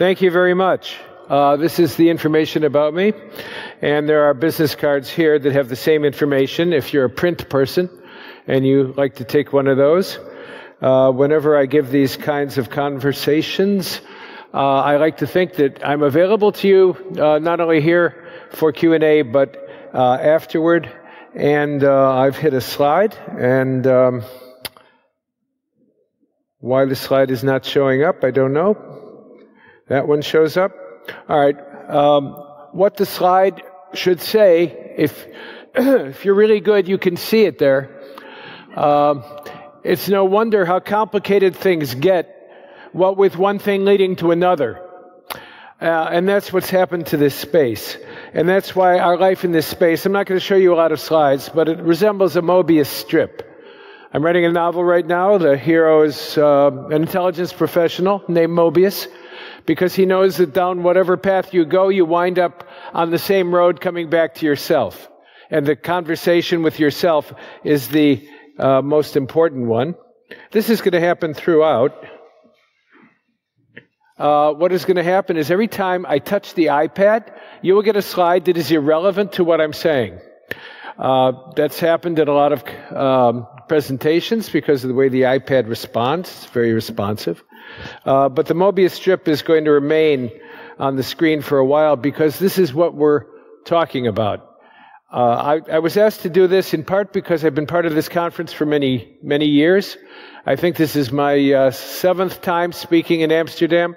Thank you very much. Uh, this is the information about me, and there are business cards here that have the same information if you're a print person and you like to take one of those. Uh, whenever I give these kinds of conversations, uh, I like to think that I'm available to you uh, not only here for Q&A, but uh, afterward. And uh, I've hit a slide, and um, why the slide is not showing up, I don't know. That one shows up. All right. Um, what the slide should say, if if you're really good, you can see it there. Um, it's no wonder how complicated things get. What with one thing leading to another. Uh, and that's what's happened to this space. And that's why our life in this space, I'm not going to show you a lot of slides, but it resembles a Mobius strip. I'm writing a novel right now. The hero is uh, an intelligence professional named Mobius because he knows that down whatever path you go, you wind up on the same road coming back to yourself. And the conversation with yourself is the uh, most important one. This is going to happen throughout. Uh, what is going to happen is every time I touch the iPad, you will get a slide that is irrelevant to what I'm saying. Uh, that's happened in a lot of um, presentations because of the way the iPad responds. It's very responsive. Uh, but the Mobius strip is going to remain on the screen for a while because this is what we're talking about. Uh, I, I, was asked to do this in part because I've been part of this conference for many, many years. I think this is my uh, seventh time speaking in Amsterdam,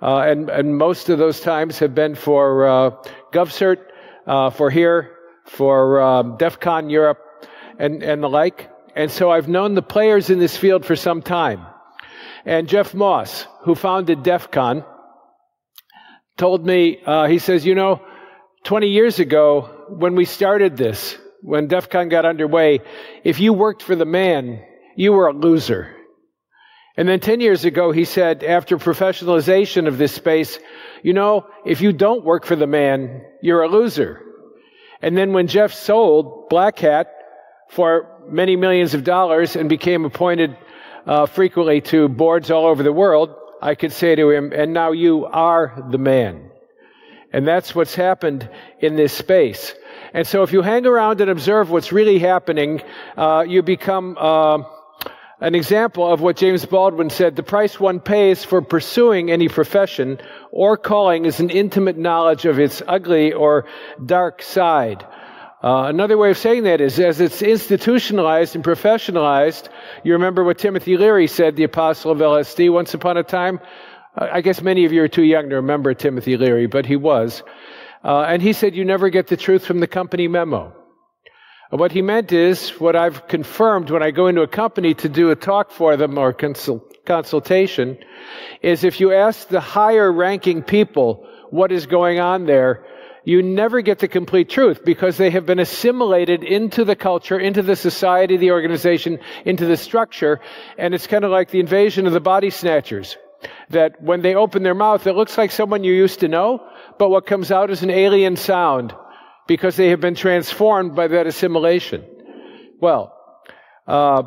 uh, and, and, most of those times have been for uh, GovCert, uh, for here, for um, DEF CON Europe, and, and the like. And so I've known the players in this field for some time. And Jeff Moss, who founded DEF CON, told me, uh, he says, you know, 20 years ago, when we started this, when DEF CON got underway, if you worked for the man, you were a loser. And then 10 years ago, he said, after professionalization of this space, you know, if you don't work for the man, you're a loser. And then when Jeff sold Black Hat for many millions of dollars and became appointed uh, frequently to boards all over the world, I could say to him, and now you are the man. And that's what's happened in this space. And so if you hang around and observe what's really happening, uh, you become uh, an example of what James Baldwin said the price one pays for pursuing any profession or calling is an intimate knowledge of its ugly or dark side. Uh, another way of saying that is as it's institutionalized and professionalized, you remember what Timothy Leary said, the apostle of LSD, once upon a time? I guess many of you are too young to remember Timothy Leary, but he was. Uh, and he said, You never get the truth from the company memo. What he meant is what I've confirmed when I go into a company to do a talk for them or consult- consultation is if you ask the higher ranking people what is going on there, you never get the complete truth because they have been assimilated into the culture, into the society, the organization, into the structure. And it's kind of like the invasion of the body snatchers. That when they open their mouth, it looks like someone you used to know, but what comes out is an alien sound because they have been transformed by that assimilation. Well, uh,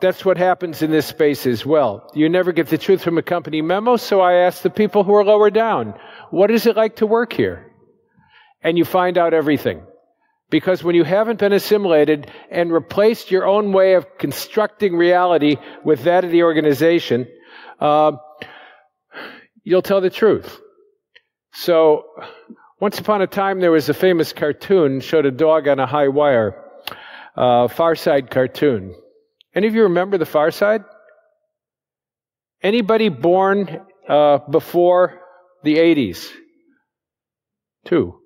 that's what happens in this space as well. You never get the truth from a company memo, so I ask the people who are lower down, what is it like to work here? And you find out everything. Because when you haven't been assimilated and replaced your own way of constructing reality with that of the organization, uh, you'll tell the truth. So, once upon a time, there was a famous cartoon showed a dog on a high wire, uh, Far Side cartoon. Any of you remember the Far Side? Anybody born uh, before the 80s? Two.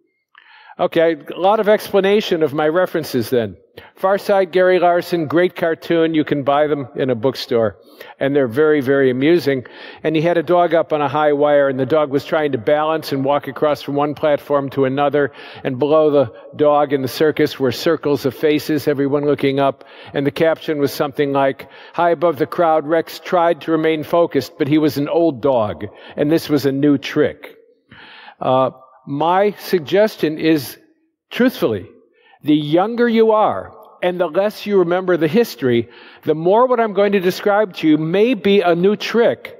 Okay, a lot of explanation of my references then. Far Side, Gary Larson, great cartoon. You can buy them in a bookstore. And they're very, very amusing. And he had a dog up on a high wire, and the dog was trying to balance and walk across from one platform to another. And below the dog in the circus were circles of faces, everyone looking up. And the caption was something like, High above the crowd, Rex tried to remain focused, but he was an old dog. And this was a new trick. Uh, my suggestion is truthfully, the younger you are and the less you remember the history, the more what I'm going to describe to you may be a new trick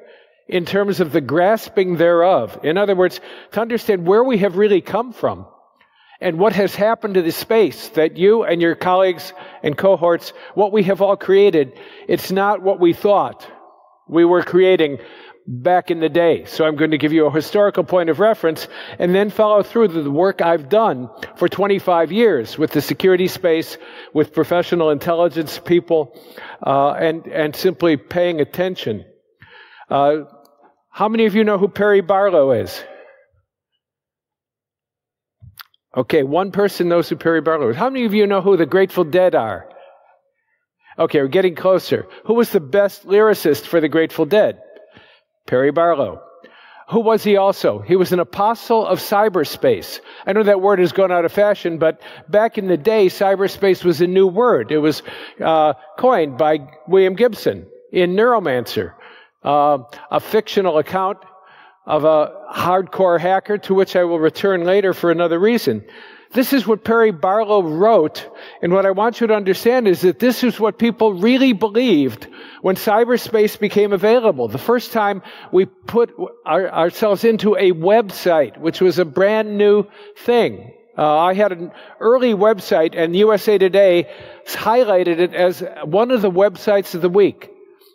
in terms of the grasping thereof. In other words, to understand where we have really come from and what has happened to the space that you and your colleagues and cohorts, what we have all created, it's not what we thought we were creating back in the day. So I'm going to give you a historical point of reference and then follow through the work I've done for 25 years with the security space, with professional intelligence people, uh, and, and simply paying attention. Uh, how many of you know who Perry Barlow is? Okay, one person knows who Perry Barlow is. How many of you know who the Grateful Dead are? Okay, we're getting closer. Who was the best lyricist for the Grateful Dead? Perry Barlow. Who was he also? He was an apostle of cyberspace. I know that word has gone out of fashion, but back in the day, cyberspace was a new word. It was uh, coined by William Gibson in Neuromancer, uh, a fictional account of a hardcore hacker to which I will return later for another reason. This is what Perry Barlow wrote. And what I want you to understand is that this is what people really believed when cyberspace became available. The first time we put our, ourselves into a website, which was a brand new thing. Uh, I had an early website and USA Today highlighted it as one of the websites of the week.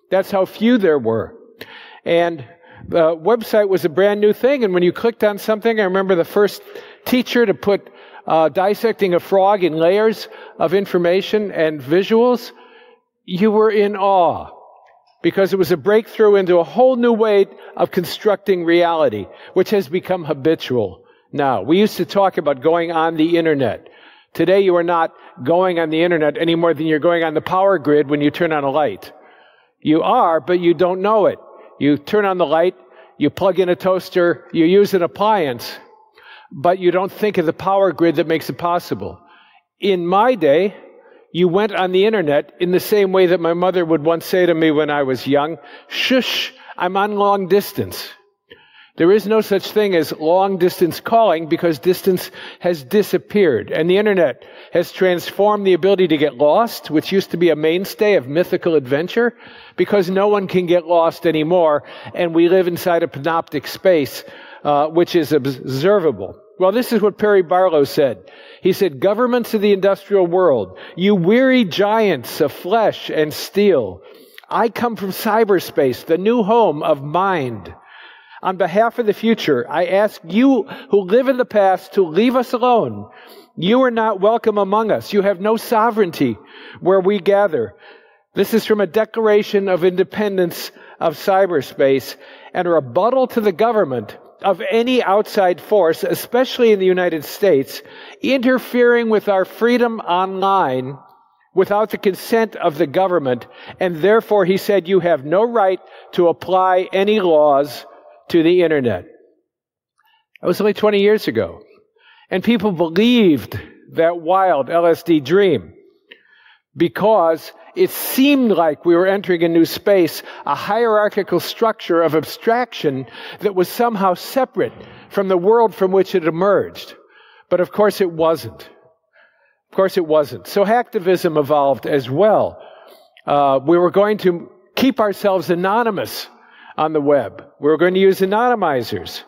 That's how few there were. And the website was a brand new thing. And when you clicked on something, I remember the first teacher to put uh, dissecting a frog in layers of information and visuals, you were in awe because it was a breakthrough into a whole new way of constructing reality, which has become habitual now. We used to talk about going on the internet. Today you are not going on the internet any more than you're going on the power grid when you turn on a light. You are, but you don't know it. You turn on the light, you plug in a toaster, you use an appliance, but you don't think of the power grid that makes it possible. In my day, you went on the internet in the same way that my mother would once say to me when I was young, shush, I'm on long distance. There is no such thing as long distance calling because distance has disappeared. And the internet has transformed the ability to get lost, which used to be a mainstay of mythical adventure, because no one can get lost anymore. And we live inside a panoptic space uh, which is observable. Well, this is what Perry Barlow said. He said, governments of the industrial world, you weary giants of flesh and steel, I come from cyberspace, the new home of mind. On behalf of the future, I ask you who live in the past to leave us alone. You are not welcome among us. You have no sovereignty where we gather. This is from a Declaration of Independence of Cyberspace and a rebuttal to the government of any outside force, especially in the United States, interfering with our freedom online without the consent of the government. And therefore, he said, you have no right to apply any laws to the internet. That was only 20 years ago. And people believed that wild LSD dream because it seemed like we were entering a new space, a hierarchical structure of abstraction that was somehow separate from the world from which it emerged. But of course it wasn't. Of course it wasn't. So hacktivism evolved as well. Uh, we were going to keep ourselves anonymous on the web. We were going to use anonymizers.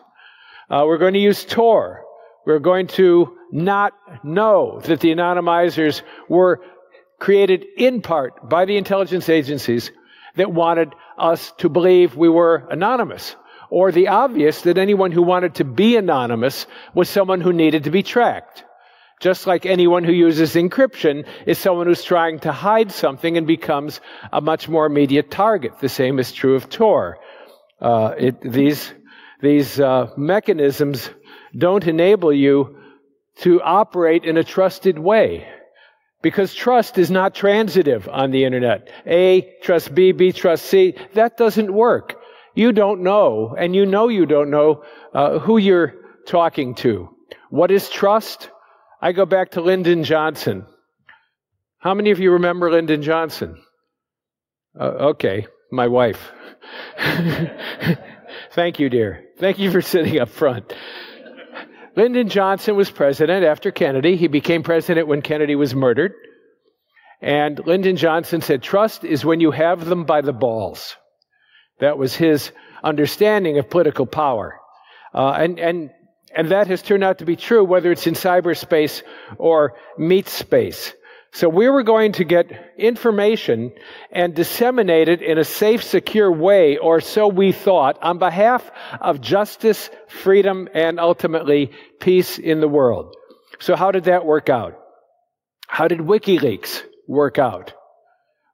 Uh, we're going to use Tor. We're going to not know that the anonymizers were created in part by the intelligence agencies that wanted us to believe we were anonymous. Or the obvious that anyone who wanted to be anonymous was someone who needed to be tracked. Just like anyone who uses encryption is someone who's trying to hide something and becomes a much more immediate target. The same is true of Tor. Uh, it, these these uh, mechanisms don't enable you to operate in a trusted way. Because trust is not transitive on the internet. A, trust B, B, trust C. That doesn't work. You don't know, and you know you don't know uh, who you're talking to. What is trust? I go back to Lyndon Johnson. How many of you remember Lyndon Johnson? Uh, okay, my wife. Thank you, dear. Thank you for sitting up front. Lyndon Johnson was president after Kennedy. He became president when Kennedy was murdered. And Lyndon Johnson said, Trust is when you have them by the balls. That was his understanding of political power. Uh, and, and, and that has turned out to be true, whether it's in cyberspace or meat space. So we were going to get information and disseminate it in a safe, secure way, or so we thought, on behalf of justice, freedom, and ultimately peace in the world. So how did that work out? How did WikiLeaks work out?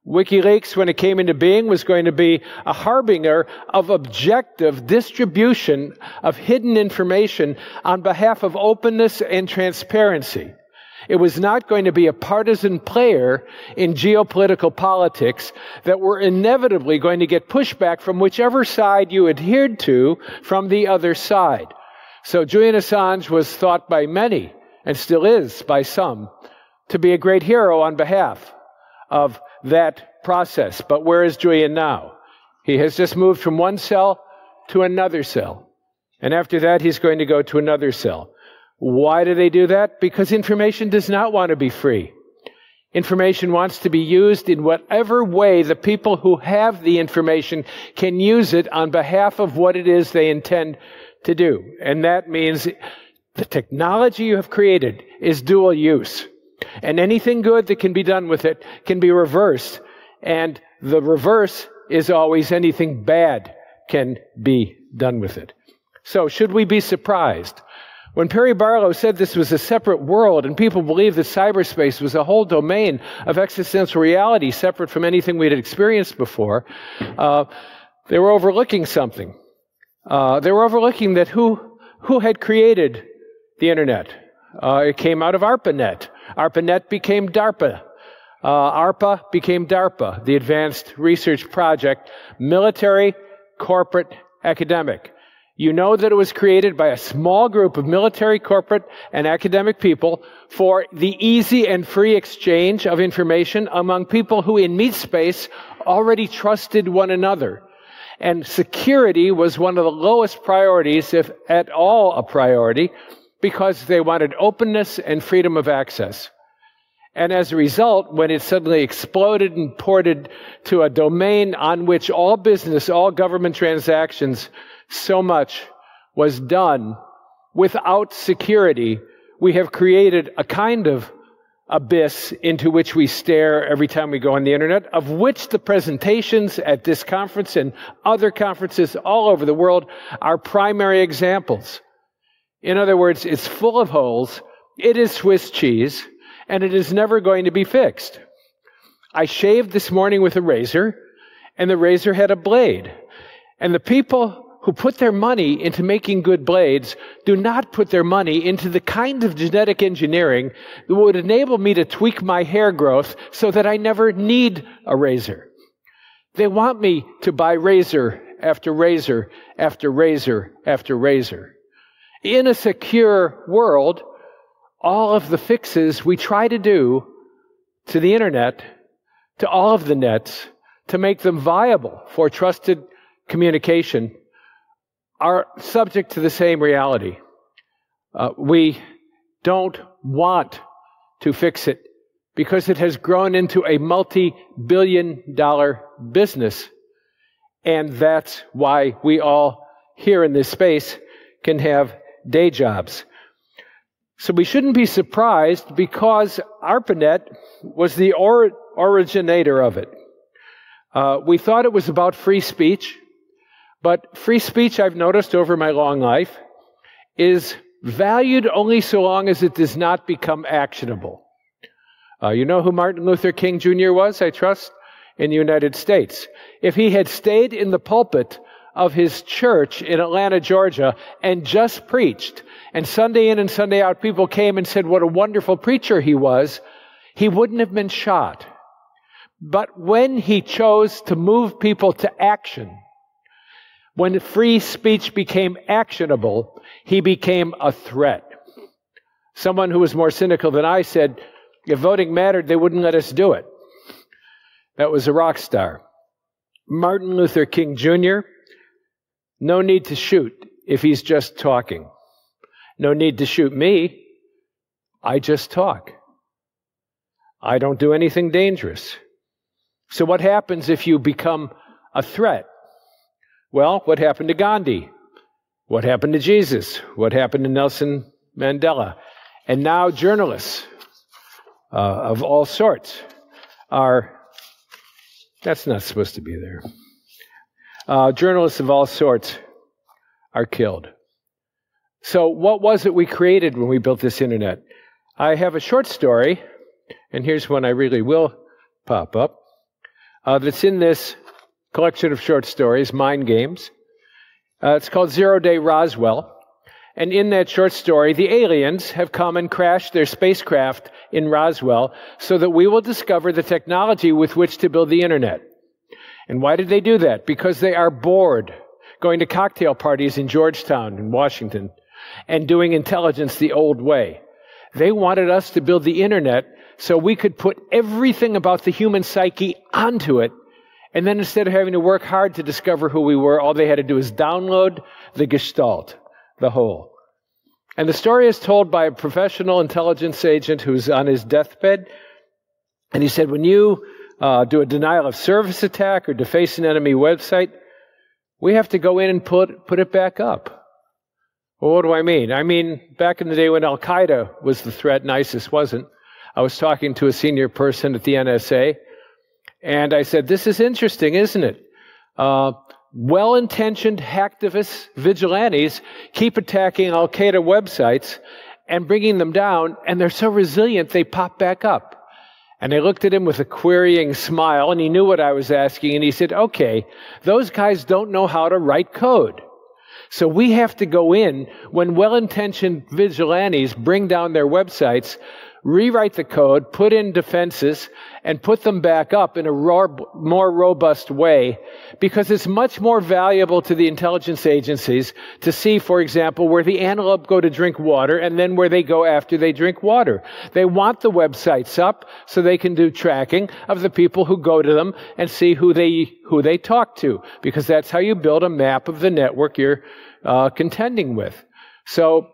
WikiLeaks, when it came into being, was going to be a harbinger of objective distribution of hidden information on behalf of openness and transparency. It was not going to be a partisan player in geopolitical politics that were inevitably going to get pushback from whichever side you adhered to from the other side. So Julian Assange was thought by many, and still is by some, to be a great hero on behalf of that process. But where is Julian now? He has just moved from one cell to another cell. And after that, he's going to go to another cell. Why do they do that? Because information does not want to be free. Information wants to be used in whatever way the people who have the information can use it on behalf of what it is they intend to do. And that means the technology you have created is dual use. And anything good that can be done with it can be reversed. And the reverse is always anything bad can be done with it. So should we be surprised when Perry Barlow said this was a separate world and people believed that cyberspace was a whole domain of existential reality separate from anything we had experienced before, uh, they were overlooking something. Uh, they were overlooking that who, who had created the internet? Uh, it came out of ARPANET. ARPANET became DARPA. Uh, ARPA became DARPA, the Advanced Research Project, military, corporate, academic. You know that it was created by a small group of military, corporate, and academic people for the easy and free exchange of information among people who in meat space already trusted one another. And security was one of the lowest priorities, if at all a priority, because they wanted openness and freedom of access. And as a result, when it suddenly exploded and ported to a domain on which all business, all government transactions so much was done without security, we have created a kind of abyss into which we stare every time we go on the internet, of which the presentations at this conference and other conferences all over the world are primary examples. In other words, it's full of holes, it is Swiss cheese, and it is never going to be fixed. I shaved this morning with a razor, and the razor had a blade. And the people who put their money into making good blades do not put their money into the kind of genetic engineering that would enable me to tweak my hair growth so that I never need a razor. They want me to buy razor after razor after razor after razor. In a secure world, all of the fixes we try to do to the internet, to all of the nets, to make them viable for trusted communication are subject to the same reality. Uh, we don't want to fix it because it has grown into a multi billion dollar business. And that's why we all here in this space can have day jobs. So we shouldn't be surprised because ARPANET was the or- originator of it. Uh, we thought it was about free speech. But free speech, I've noticed over my long life, is valued only so long as it does not become actionable. Uh, you know who Martin Luther King Jr. was, I trust, in the United States. If he had stayed in the pulpit of his church in Atlanta, Georgia, and just preached, and Sunday in and Sunday out people came and said what a wonderful preacher he was, he wouldn't have been shot. But when he chose to move people to action, when free speech became actionable, he became a threat. Someone who was more cynical than I said, if voting mattered, they wouldn't let us do it. That was a rock star. Martin Luther King Jr., no need to shoot if he's just talking. No need to shoot me. I just talk. I don't do anything dangerous. So what happens if you become a threat? Well, what happened to Gandhi? What happened to Jesus? What happened to Nelson Mandela? And now journalists uh, of all sorts are, that's not supposed to be there. Uh, journalists of all sorts are killed. So, what was it we created when we built this internet? I have a short story, and here's one I really will pop up, uh, that's in this collection of short stories, Mind Games. Uh, it's called Zero Day Roswell. And in that short story, the aliens have come and crashed their spacecraft in Roswell so that we will discover the technology with which to build the internet. And why did they do that? Because they are bored going to cocktail parties in Georgetown in Washington and doing intelligence the old way. They wanted us to build the internet so we could put everything about the human psyche onto it. And then instead of having to work hard to discover who we were, all they had to do is download the gestalt the whole. And the story is told by a professional intelligence agent who's on his deathbed. And he said, when you uh, do a denial of service attack or deface an enemy website, we have to go in and put, put it back up. Well, what do I mean? I mean, back in the day when Al Qaeda was the threat and ISIS wasn't, I was talking to a senior person at the NSA, and I said, This is interesting, isn't it? Uh, well intentioned hacktivists, vigilantes, keep attacking Al Qaeda websites and bringing them down, and they're so resilient they pop back up. And I looked at him with a querying smile, and he knew what I was asking, and he said, Okay, those guys don't know how to write code. So we have to go in when well intentioned vigilantes bring down their websites rewrite the code, put in defenses, and put them back up in a more robust way because it's much more valuable to the intelligence agencies to see, for example, where the antelope go to drink water and then where they go after they drink water. They want the websites up so they can do tracking of the people who go to them and see who they, who they talk to because that's how you build a map of the network you're uh, contending with. So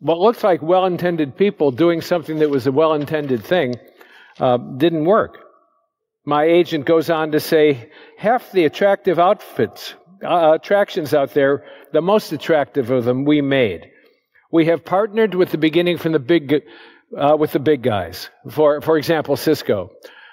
what looks like well intended people doing something that was a well intended thing uh, didn't work. My agent goes on to say half the attractive outfits, uh, attractions out there, the most attractive of them we made. We have partnered with the beginning from the big, uh, with the big guys. For, for example, Cisco.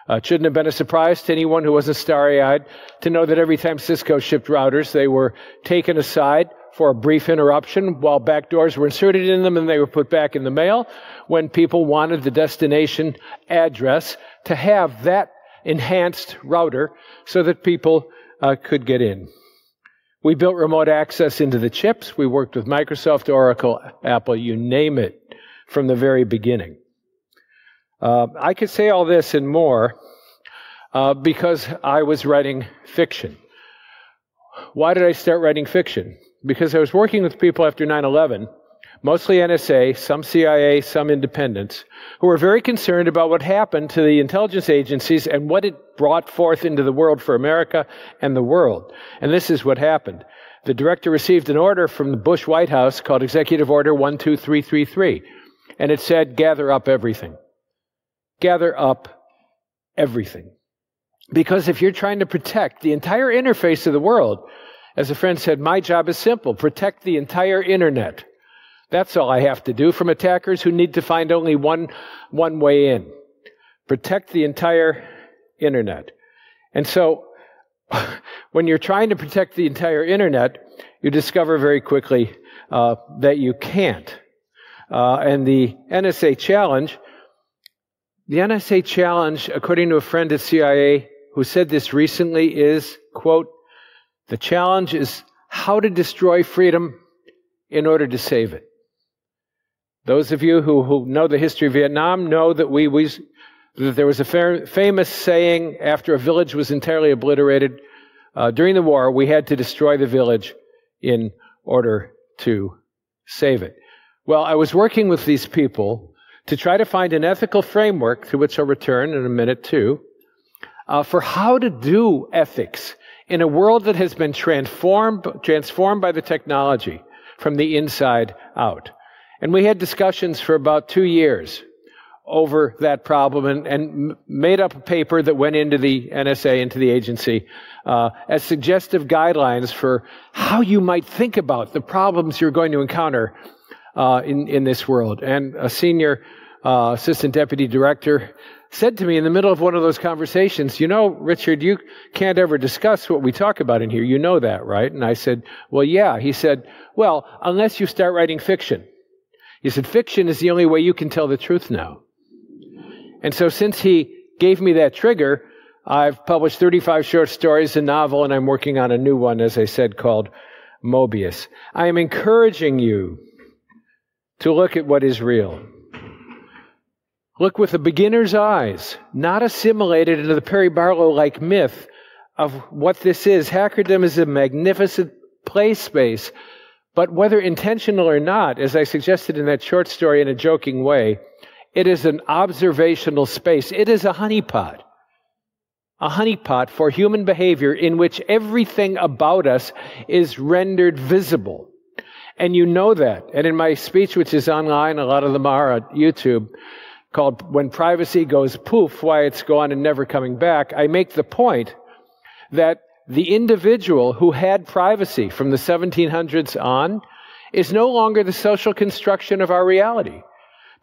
Uh, shouldn't have been a surprise to anyone who wasn't starry eyed to know that every time Cisco shipped routers, they were taken aside for a brief interruption while backdoors were inserted in them and they were put back in the mail when people wanted the destination address to have that enhanced router so that people uh, could get in. We built remote access into the chips. We worked with Microsoft, Oracle, Apple, you name it, from the very beginning. Uh, I could say all this and more uh, because I was writing fiction. Why did I start writing fiction? Because I was working with people after 9 11, mostly NSA, some CIA, some independents, who were very concerned about what happened to the intelligence agencies and what it brought forth into the world for America and the world. And this is what happened. The director received an order from the Bush White House called Executive Order 12333, and it said, gather up everything. Gather up everything. Because if you're trying to protect the entire interface of the world, as a friend said, my job is simple protect the entire internet. That's all I have to do from attackers who need to find only one, one way in. Protect the entire internet. And so, when you're trying to protect the entire internet, you discover very quickly uh, that you can't. Uh, and the NSA challenge, the NSA challenge, according to a friend at CIA who said this recently, is, quote, the challenge is how to destroy freedom in order to save it. Those of you who, who know the history of Vietnam know that we, we that there was a fair, famous saying after a village was entirely obliterated uh, during the war, we had to destroy the village in order to save it. Well, I was working with these people to try to find an ethical framework, to which I'll return in a minute too, uh, for how to do ethics in a world that has been transformed, transformed by the technology from the inside out. And we had discussions for about two years over that problem and, and made up a paper that went into the NSA, into the agency, uh, as suggestive guidelines for how you might think about the problems you're going to encounter uh, in, in this world. And a senior uh, assistant deputy director said to me in the middle of one of those conversations, You know, Richard, you can't ever discuss what we talk about in here. You know that, right? And I said, Well, yeah. He said, Well, unless you start writing fiction. He said, Fiction is the only way you can tell the truth now. And so since he gave me that trigger, I've published 35 short stories, a novel, and I'm working on a new one, as I said, called Mobius. I am encouraging you to look at what is real. Look with a beginner's eyes, not assimilated into the Perry Barlow like myth of what this is. Hackerdom is a magnificent play space, but whether intentional or not, as I suggested in that short story in a joking way, it is an observational space. It is a honeypot. A honeypot for human behavior in which everything about us is rendered visible. And you know that. And in my speech, which is online, a lot of them are on YouTube, called When Privacy Goes Poof, Why It's Gone and Never Coming Back, I make the point that the individual who had privacy from the 1700s on is no longer the social construction of our reality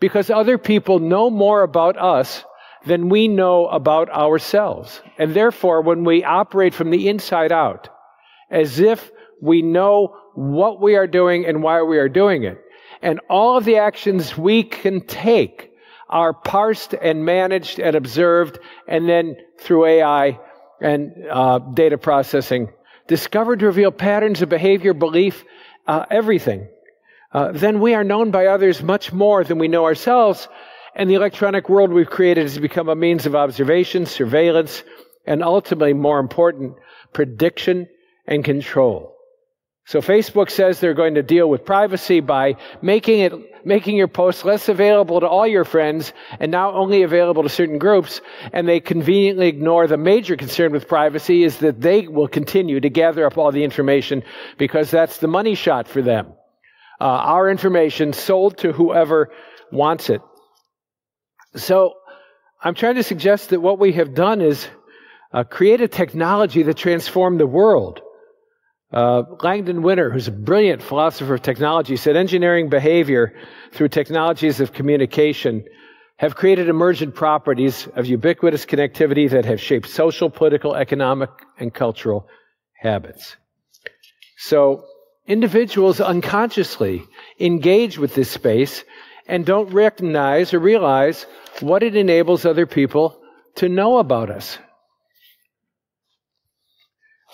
because other people know more about us than we know about ourselves. And therefore, when we operate from the inside out, as if we know what we are doing and why we are doing it, and all of the actions we can take are parsed and managed and observed, and then through AI and uh, data processing, discovered to reveal patterns of behavior, belief, uh, everything. Uh, then we are known by others much more than we know ourselves, and the electronic world we've created has become a means of observation, surveillance, and ultimately, more important, prediction and control. So Facebook says they're going to deal with privacy by making it making your posts less available to all your friends and now only available to certain groups, and they conveniently ignore the major concern with privacy is that they will continue to gather up all the information because that's the money shot for them. Uh, our information sold to whoever wants it. So I'm trying to suggest that what we have done is uh, create a technology that transformed the world. Uh, Langdon Winner, who's a brilliant philosopher of technology, said engineering behavior through technologies of communication have created emergent properties of ubiquitous connectivity that have shaped social, political, economic, and cultural habits. So, individuals unconsciously engage with this space and don't recognize or realize what it enables other people to know about us.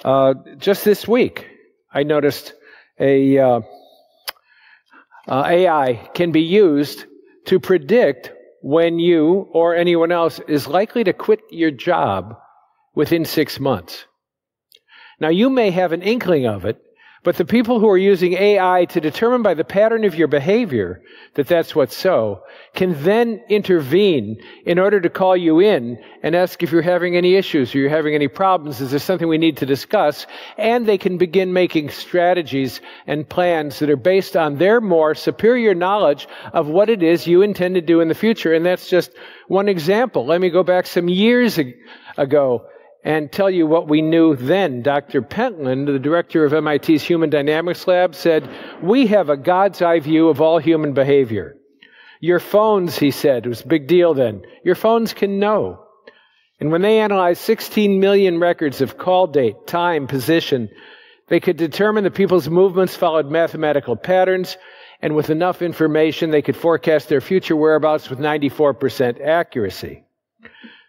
Uh, just this week, I noticed a uh, uh, AI can be used to predict when you or anyone else is likely to quit your job within six months. Now, you may have an inkling of it, but the people who are using AI to determine by the pattern of your behavior that that's what's so can then intervene in order to call you in and ask if you're having any issues or you're having any problems. Is there something we need to discuss? And they can begin making strategies and plans that are based on their more superior knowledge of what it is you intend to do in the future. And that's just one example. Let me go back some years ago and tell you what we knew then. Dr. Pentland, the director of MIT's Human Dynamics Lab, said, We have a God's eye view of all human behavior. Your phones, he said, it was a big deal then. Your phones can know. And when they analyzed 16 million records of call date, time, position, they could determine that people's movements followed mathematical patterns, and with enough information, they could forecast their future whereabouts with 94% accuracy.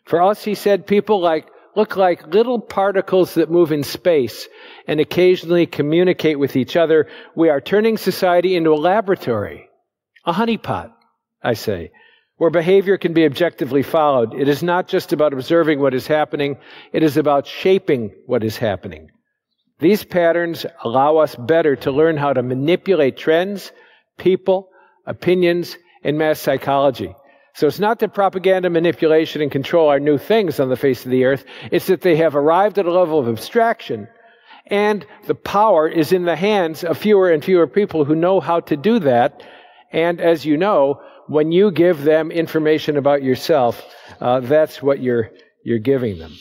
For us, he said, people like look like little particles that move in space and occasionally communicate with each other. We are turning society into a laboratory, a honeypot, I say, where behavior can be objectively followed. It is not just about observing what is happening, it is about shaping what is happening. These patterns allow us better to learn how to manipulate trends, people, opinions, and mass psychology. So it's not that propaganda, manipulation, and control are new things on the face of the earth. It's that they have arrived at a level of abstraction and the power is in the hands of fewer and fewer people who know how to do that. And as you know, when you give them information about yourself, uh, that's what you're, you're giving them.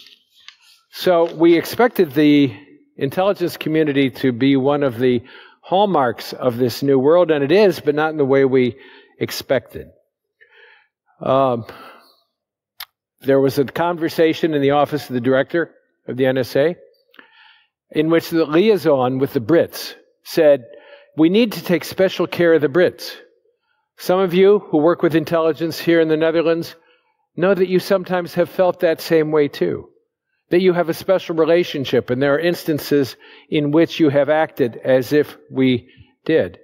So we expected the intelligence community to be one of the hallmarks of this new world, and it is, but not in the way we expected. Um, there was a conversation in the office of the director of the NSA in which the liaison with the Brits said, We need to take special care of the Brits. Some of you who work with intelligence here in the Netherlands know that you sometimes have felt that same way too. That you have a special relationship, and there are instances in which you have acted as if we did.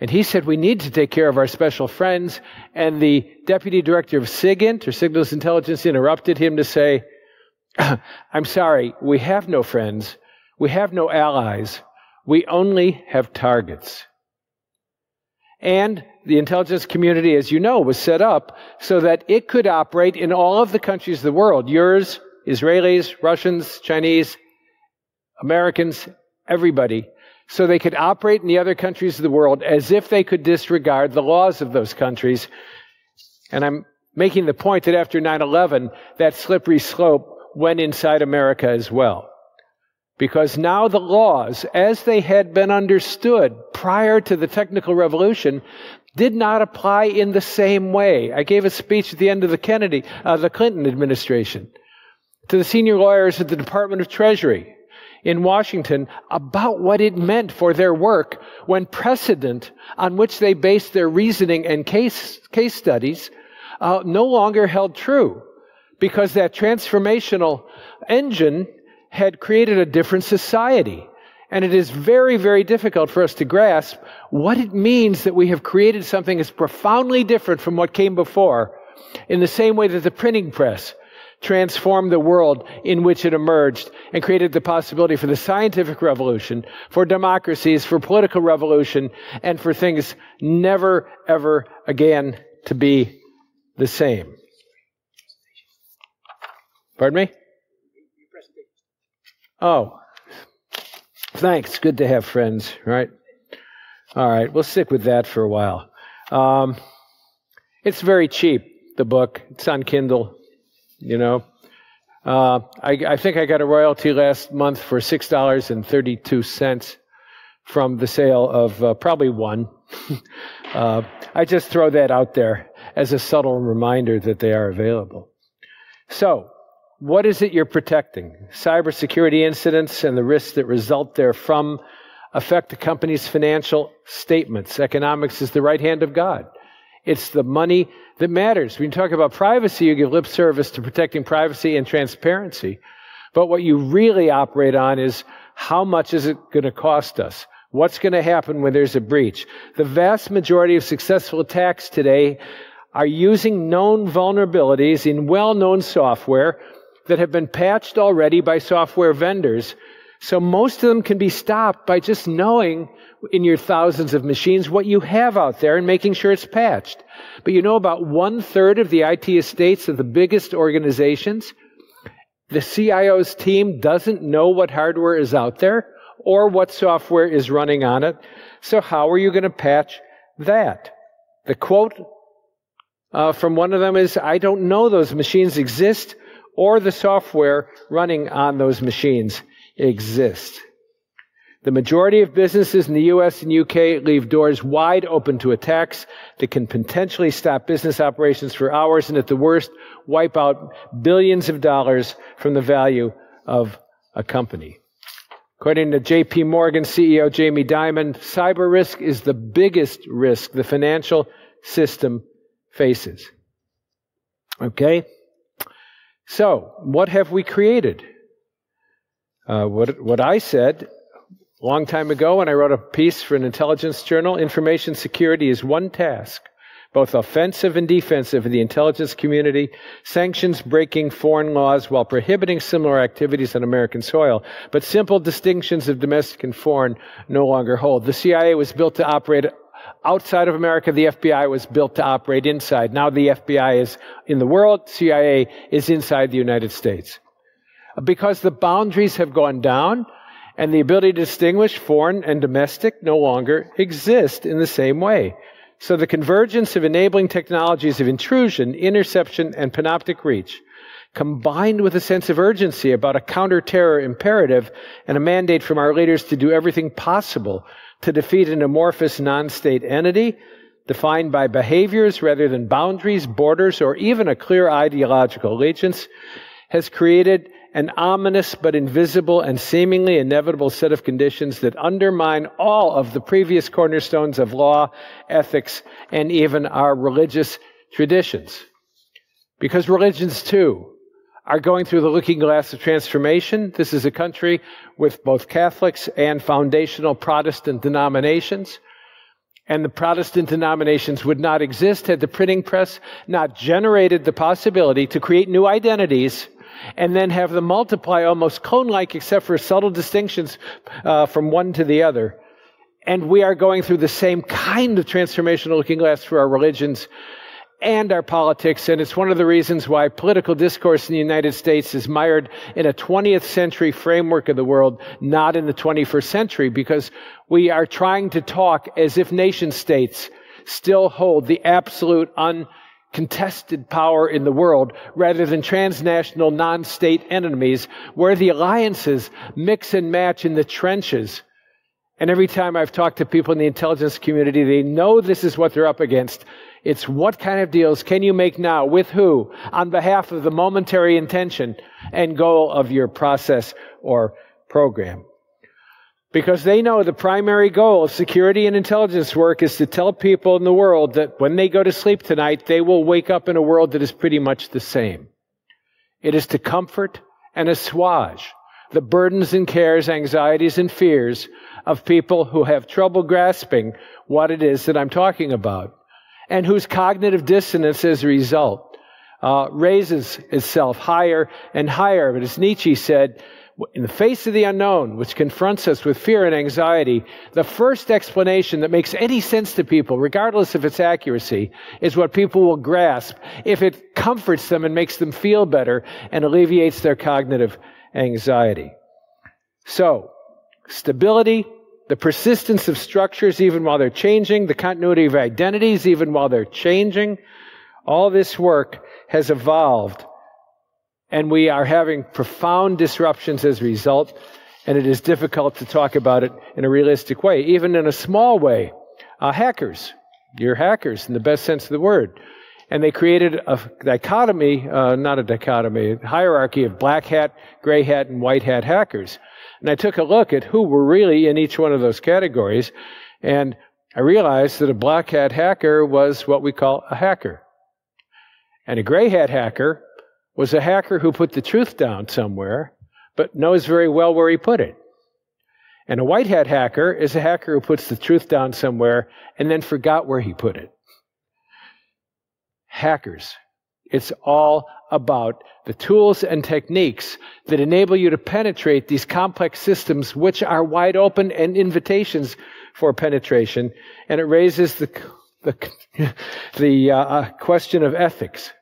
And he said, We need to take care of our special friends. And the deputy director of SIGINT, or Signals Intelligence, interrupted him to say, I'm sorry, we have no friends. We have no allies. We only have targets. And the intelligence community, as you know, was set up so that it could operate in all of the countries of the world yours, Israelis, Russians, Chinese, Americans, everybody so they could operate in the other countries of the world as if they could disregard the laws of those countries. And I'm making the point that after 9 11, that slippery slope went inside America as well. Because now the laws, as they had been understood prior to the technical revolution, did not apply in the same way. I gave a speech at the end of the Kennedy, uh, the Clinton administration to the senior lawyers at the Department of Treasury in Washington about what it meant for their work when precedent on which they based their reasoning and case, case studies uh, no longer held true because that transformational engine had created a different society. And it is very, very difficult for us to grasp what it means that we have created something that's profoundly different from what came before in the same way that the printing press transformed the world in which it emerged and created the possibility for the scientific revolution, for democracies, for political revolution, and for things never, ever again to be the same. Pardon me? Oh, thanks. Good to have friends, right? All right, we'll stick with that for a while. Um, it's very cheap, the book. It's on Kindle you know. Uh, I, I, think I got a royalty last month for $6.32 from the sale of uh, probably one. uh, I just throw that out there as a subtle reminder that they are available. So, what is it you're protecting? Cybersecurity incidents and the risks that result therefrom affect the company's financial statements. Economics is the right hand of God. It's the money that matters. When you talk about privacy, you give lip service to protecting privacy and transparency. But what you really operate on is how much is it going to cost us? What's going to happen when there's a breach? The vast majority of successful attacks today are using known vulnerabilities in well-known software that have been patched already by software vendors. So most of them can be stopped by just knowing in your thousands of machines what you have out there and making sure it's patched. But you know about one third of the IT estates of the biggest organizations, the CIO's team doesn't know what hardware is out there or what software is running on it. So how are you going to patch that? The quote uh, from one of them is, I don't know those machines exist or the software running on those machines exist. The majority of businesses in the US and UK leave doors wide open to attacks that can potentially stop business operations for hours and at the worst wipe out billions of dollars from the value of a company. According to JP Morgan CEO Jamie Dimon, cyber risk is the biggest risk the financial system faces. Okay? So, what have we created? Uh, what, what I said a long time ago, when I wrote a piece for an intelligence journal, information security is one task, both offensive and defensive in the intelligence community, sanctions breaking foreign laws while prohibiting similar activities on American soil. But simple distinctions of domestic and foreign no longer hold. The CIA was built to operate outside of America. The FBI was built to operate inside. Now the FBI is in the world. CIA is inside the United States. Because the boundaries have gone down, and the ability to distinguish foreign and domestic no longer exist in the same way. So the convergence of enabling technologies of intrusion, interception, and panoptic reach, combined with a sense of urgency about a counter-terror imperative and a mandate from our leaders to do everything possible to defeat an amorphous non-state entity defined by behaviors rather than boundaries, borders, or even a clear ideological allegiance, has created an ominous but invisible and seemingly inevitable set of conditions that undermine all of the previous cornerstones of law, ethics, and even our religious traditions. Because religions, too, are going through the looking glass of transformation. This is a country with both Catholics and foundational Protestant denominations. And the Protestant denominations would not exist had the printing press not generated the possibility to create new identities and then have them multiply almost cone like, except for subtle distinctions uh, from one to the other. And we are going through the same kind of transformational looking glass for our religions and our politics. And it's one of the reasons why political discourse in the United States is mired in a 20th century framework of the world, not in the 21st century, because we are trying to talk as if nation states still hold the absolute un contested power in the world rather than transnational non-state enemies where the alliances mix and match in the trenches. And every time I've talked to people in the intelligence community, they know this is what they're up against. It's what kind of deals can you make now with who on behalf of the momentary intention and goal of your process or program because they know the primary goal of security and intelligence work is to tell people in the world that when they go to sleep tonight, they will wake up in a world that is pretty much the same. It is to comfort and assuage the burdens and cares, anxieties and fears of people who have trouble grasping what it is that I'm talking about and whose cognitive dissonance as a result uh, raises itself higher and higher. But as Nietzsche said, in the face of the unknown, which confronts us with fear and anxiety, the first explanation that makes any sense to people, regardless of its accuracy, is what people will grasp if it comforts them and makes them feel better and alleviates their cognitive anxiety. So, stability, the persistence of structures even while they're changing, the continuity of identities even while they're changing, all this work has evolved and we are having profound disruptions as a result, and it is difficult to talk about it in a realistic way, even in a small way. Uh, hackers, you're hackers in the best sense of the word. And they created a dichotomy, uh, not a dichotomy, a hierarchy of black hat, gray hat, and white hat hackers. And I took a look at who were really in each one of those categories, and I realized that a black hat hacker was what we call a hacker. And a gray hat hacker was a hacker who put the truth down somewhere, but knows very well where he put it. And a white hat hacker is a hacker who puts the truth down somewhere and then forgot where he put it. Hackers. It's all about the tools and techniques that enable you to penetrate these complex systems, which are wide open and invitations for penetration. And it raises the, the, the uh, question of ethics.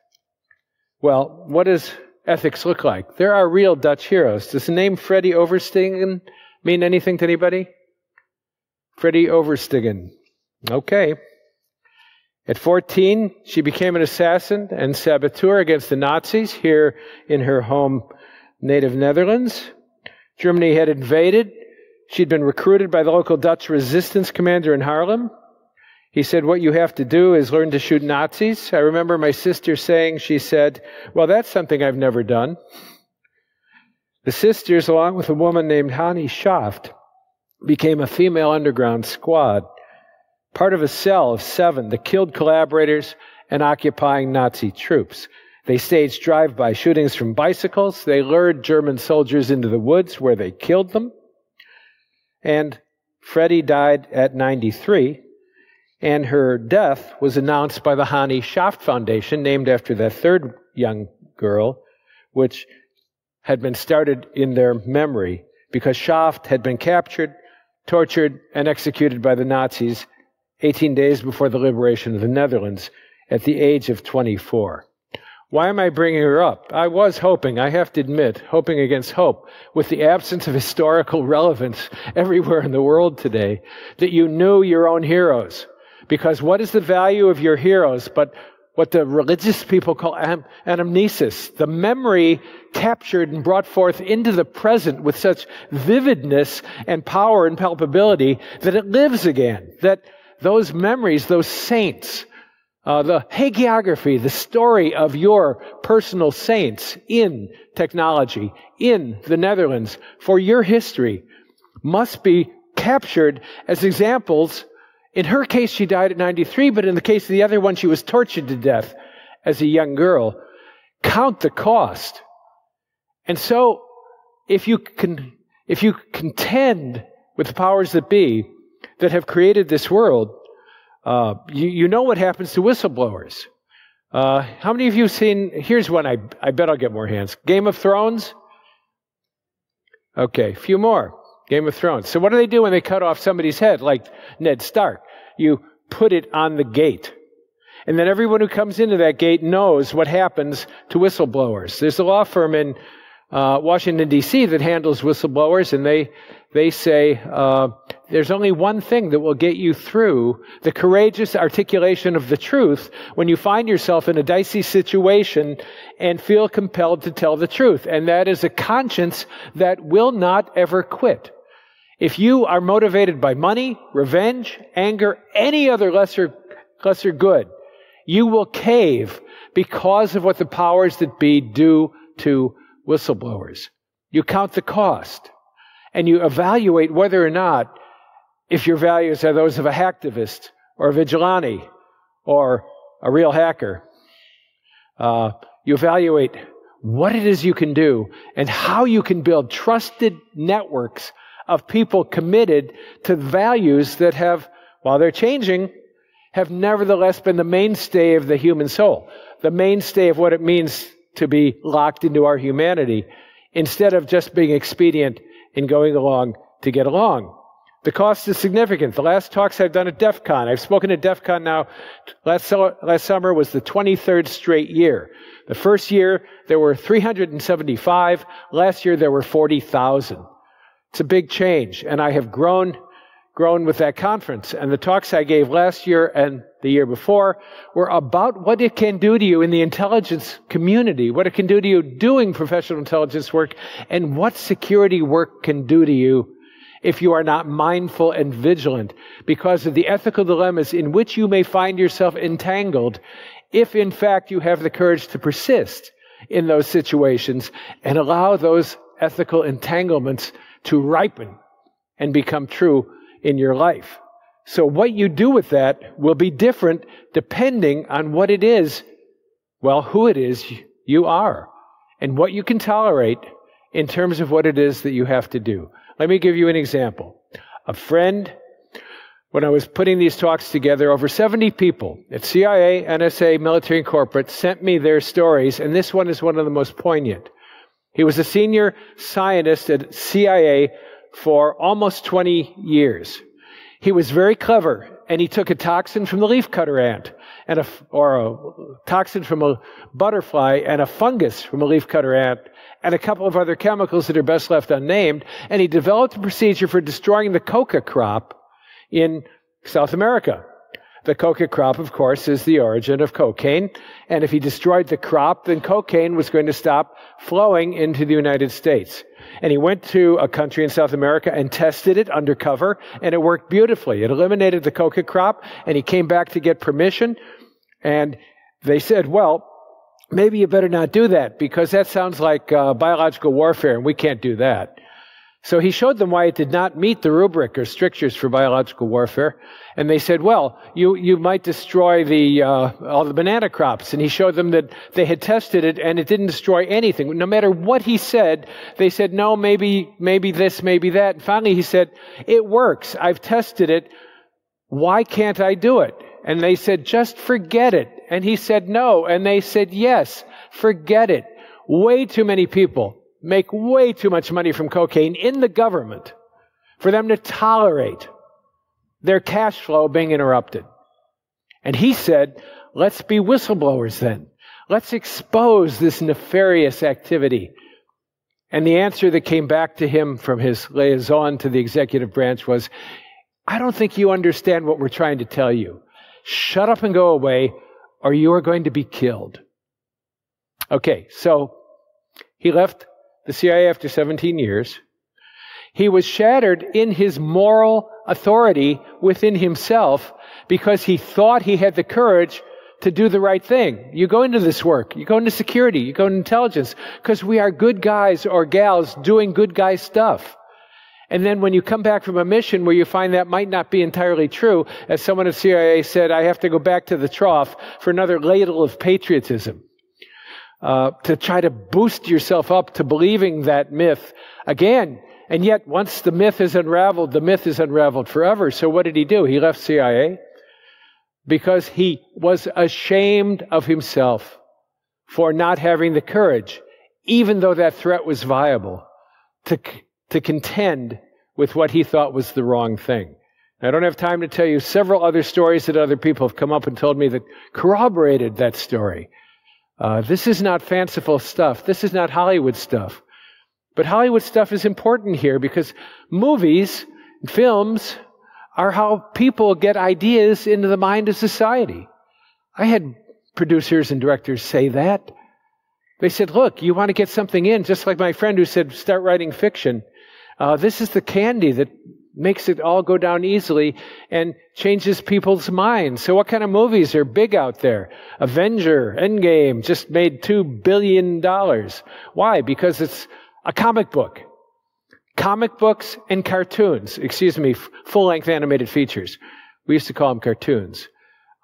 Well, what does ethics look like? There are real Dutch heroes. Does the name Freddie Oversteegen mean anything to anybody? Freddie Oversteegen. Okay. At 14, she became an assassin and saboteur against the Nazis here in her home native Netherlands. Germany had invaded. She'd been recruited by the local Dutch resistance commander in Haarlem. He said, What you have to do is learn to shoot Nazis. I remember my sister saying, She said, Well, that's something I've never done. The sisters, along with a woman named Hannie Schaft, became a female underground squad, part of a cell of seven that killed collaborators and occupying Nazi troops. They staged drive by shootings from bicycles. They lured German soldiers into the woods where they killed them. And Freddie died at 93 and her death was announced by the Hannie Schaft Foundation, named after that third young girl, which had been started in their memory because Schaft had been captured, tortured, and executed by the Nazis 18 days before the liberation of the Netherlands at the age of 24. Why am I bringing her up? I was hoping, I have to admit, hoping against hope, with the absence of historical relevance everywhere in the world today, that you knew your own heroes, Because what is the value of your heroes but what the religious people call anamnesis, the memory captured and brought forth into the present with such vividness and power and palpability that it lives again, that those memories, those saints, uh, the hagiography, the story of your personal saints in technology, in the Netherlands, for your history, must be captured as examples. In her case, she died at 93, but in the case of the other one, she was tortured to death as a young girl. Count the cost. And so, if you can, if you contend with the powers that be that have created this world, uh, you, you, know what happens to whistleblowers. Uh, how many of you have seen? Here's one. I, I bet I'll get more hands. Game of Thrones. Okay, a few more. Game of Thrones. So what do they do when they cut off somebody's head, like Ned Stark? You put it on the gate. And then everyone who comes into that gate knows what happens to whistleblowers. There's a law firm in uh, Washington, D.C. that handles whistleblowers, and they, they say uh, there's only one thing that will get you through the courageous articulation of the truth when you find yourself in a dicey situation and feel compelled to tell the truth, and that is a conscience that will not ever quit. If you are motivated by money, revenge, anger, any other lesser, lesser good, you will cave because of what the powers that be do to whistleblowers. You count the cost and you evaluate whether or not if your values are those of a hacktivist or a vigilante or a real hacker. Uh, you evaluate what it is you can do and how you can build trusted networks of people committed to values that have, while they're changing, have nevertheless been the mainstay of the human soul, the mainstay of what it means to be locked into our humanity instead of just being expedient in going along to get along. The cost is significant. The last talks I've done at DEF CON, I've spoken at DEF CON now, last, last summer was the 23rd straight year. The first year, there were 375. Last year, there were 40,000. It's a big change, and I have grown grown with that conference. And the talks I gave last year and the year before were about what it can do to you in the intelligence community, what it can do to you doing professional intelligence work, and what security work can do to you if you are not mindful and vigilant because of the ethical dilemmas in which you may find yourself entangled if in fact you have the courage to persist in those situations and allow those ethical entanglements to ripen and become true in your life. So what you do with that will be different depending on what it is, well, who it is you are and what you can tolerate in terms of what it is that you have to do. Let me give you an example. A friend, when I was putting these talks together, over 70 people at CIA, NSA, military, and corporate sent me their stories, and this one is one of the most poignant. He was a senior scientist at CIA for almost 20 years. He was very clever, and he took a toxin from the leafcutter ant, and a, or a toxin from a butterfly, and a fungus from a leafcutter ant, and a couple of other chemicals that are best left unnamed, and he developed a procedure for destroying the coca crop in South America. The coca crop, of course, is the origin of cocaine. And if he destroyed the crop, then cocaine was going to stop flowing into the United States. And he went to a country in South America and tested it undercover, and it worked beautifully. It eliminated the coca crop, and he came back to get permission. And they said, well, maybe you better not do that because that sounds like uh, biological warfare, and we can't do that. So he showed them why it did not meet the rubric or strictures for biological warfare. And they said, well, you, you might destroy the, uh, all the banana crops. And he showed them that they had tested it and it didn't destroy anything. No matter what he said, they said, no, maybe, maybe this, maybe that. And finally he said, it works. I've tested it. Why can't I do it? And they said, just forget it. And he said, no. And they said, yes, forget it. Way too many people make way too much money from cocaine in the government for them to tolerate their cash flow being interrupted. And he said, let's be whistleblowers then. Let's expose this nefarious activity. And the answer that came back to him from his liaison to the executive branch was, I don't think you understand what we're trying to tell you. shut up and go away, or you are going to be killed. Okay, so he left the CIA after 17 years. He was shattered in his moral authority within himself because he thought he had the courage to do the right thing. You go into this work, you go into security, you go into intelligence, because we are good guys or gals doing good guy stuff. And then when you come back from a mission where you find that might not be entirely true, as someone at CIA said, I have to go back to the trough for another ladle of patriotism. Uh, to try to boost yourself up to believing that myth again. And yet, once the myth is unraveled, the myth is unraveled forever. So what did he do? He left CIA because he was ashamed of himself for not having the courage, even though that threat was viable, to, to contend with what he thought was the wrong thing. I don't have time to tell you several other stories that other people have come up and told me that corroborated that story. Uh, this is not fanciful stuff. This is not Hollywood stuff. But Hollywood stuff is important here because movies, films, are how people get ideas into the mind of society. I had producers and directors say that. They said, look, you want to get something in, just like my friend who said, start writing fiction. Uh, this is the candy that makes it all go down easily and changes people's minds. So what kind of movies are big out there? Avenger, Endgame just made two billion dollars. Why? Because it's a comic book. Comic books and cartoons, excuse me, full length animated features. We used to call them cartoons,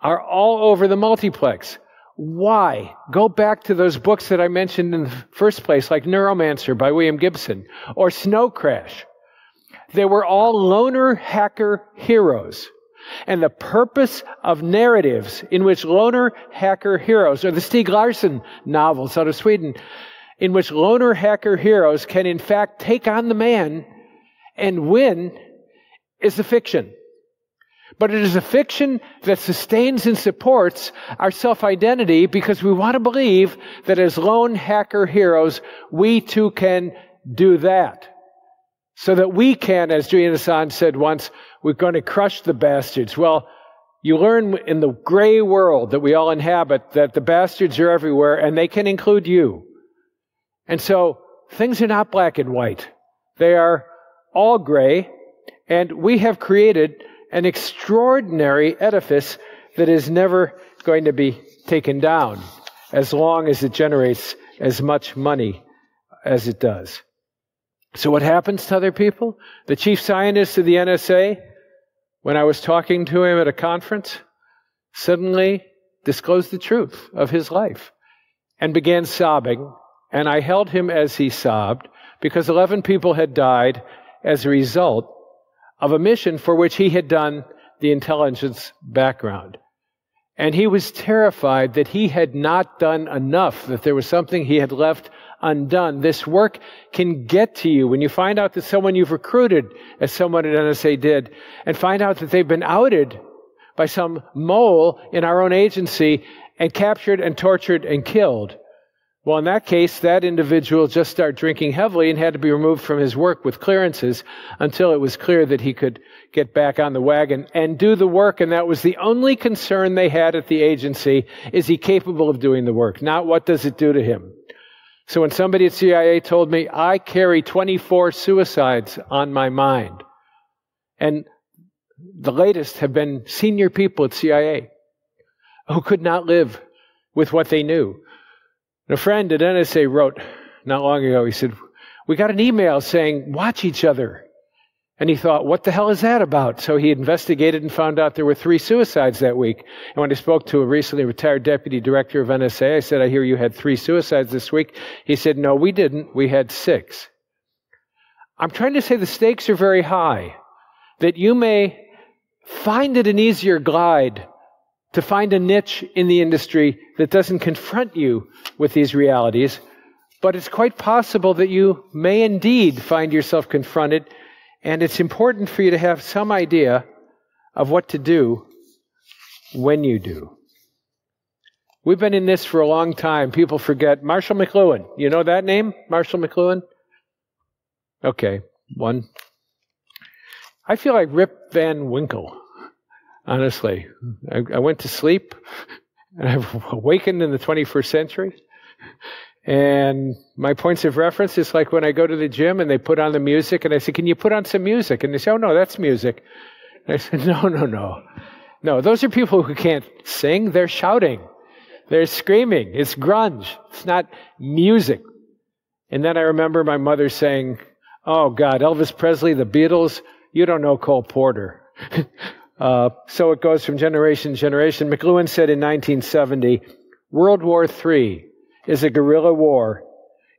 are all over the multiplex. Why? Go back to those books that I mentioned in the first place, like Neuromancer by William Gibson or Snow Crash they were all loner hacker heroes. And the purpose of narratives in which loner hacker heroes, or the Stieg Larsson novels out of Sweden, in which loner hacker heroes can in fact take on the man and win, is a fiction. But it is a fiction that sustains and supports our self identity because we want to believe that as lone hacker heroes, we too can do that. So that we can, as Julian Assange said once, we're going to crush the bastards. Well, you learn in the gray world that we all inhabit that the bastards are everywhere and they can include you. And so things are not black and white. They are all gray and we have created an extraordinary edifice that is never going to be taken down as long as it generates as much money as it does. So what happens to other people? The chief scientist of the NSA, when I was talking to him at a conference, suddenly disclosed the truth of his life and began sobbing. And I held him as he sobbed because 11 people had died as a result of a mission for which he had done the intelligence background. And he was terrified that he had not done enough, that there was something he had left undone. This work can get to you when you find out that someone you've recruited, as someone at NSA did, and find out that they've been outed by some mole in our own agency and captured and tortured and killed. Well, in that case, that individual just started drinking heavily and had to be removed from his work with clearances until it was clear that he could get back on the wagon and do the work. And that was the only concern they had at the agency. Is he capable of doing the work? Not what does it do to him? So when somebody at CIA told me, I carry 24 suicides on my mind, and the latest have been senior people at CIA who could not live with what they knew. And a friend at NSA wrote not long ago, he said, We got an email saying, watch each other. And he thought, what the hell is that about? So he investigated and found out there were three suicides that week. And when I spoke to a recently retired deputy director of NSA, I said, I hear you had three suicides this week. He said, no, we didn't. We had six. I'm trying to say the stakes are very high, that you may find it an easier glide to find a niche in the industry that doesn't confront you with these realities, but it's quite possible that you may indeed find yourself confronted and it's important for you to have some idea of what to do when you do. We've been in this for a long time. People forget Marshall McLuhan. You know that name? Marshall McLuhan? Okay, one. I feel like Rip Van Winkle. Honestly, I, I went to sleep and I've awakened in the 21st century. And my points of reference is like when I go to the gym and they put on the music and I say, Can you put on some music? And they say, Oh, no, that's music. And I said, No, no, no. No, those are people who can't sing. They're shouting. They're screaming. It's grunge. It's not music. And then I remember my mother saying, Oh, God, Elvis Presley, the Beatles, you don't know Cole Porter. uh, so it goes from generation to generation. McLuhan said in 1970, World War III is a guerrilla war,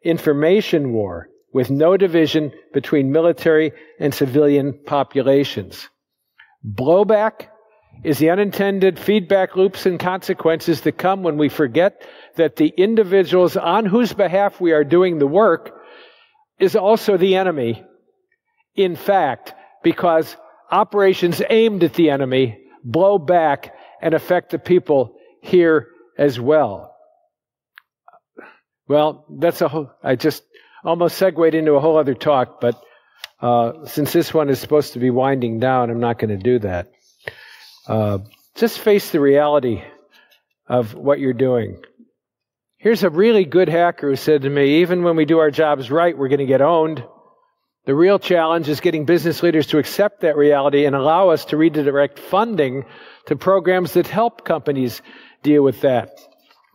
information war, with no division between military and civilian populations. Blowback is the unintended feedback loops and consequences that come when we forget that the individuals on whose behalf we are doing the work is also the enemy. In fact, because operations aimed at the enemy blow back and affect the people here as well. Well, that's a whole, I just almost segued into a whole other talk, but uh, since this one is supposed to be winding down, I'm not going to do that. Uh, just face the reality of what you're doing. Here's a really good hacker who said to me, even when we do our jobs right, we're going to get owned. The real challenge is getting business leaders to accept that reality and allow us to redirect funding to programs that help companies deal with that.